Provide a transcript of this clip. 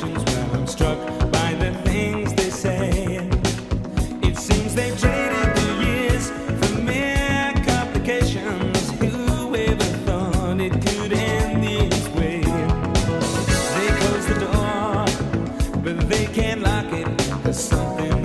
conversations where I'm struck by the things they say. It seems they've traded the years for mere complications. Who ever thought it could end this way? They close the door, but they can't lock it. Something.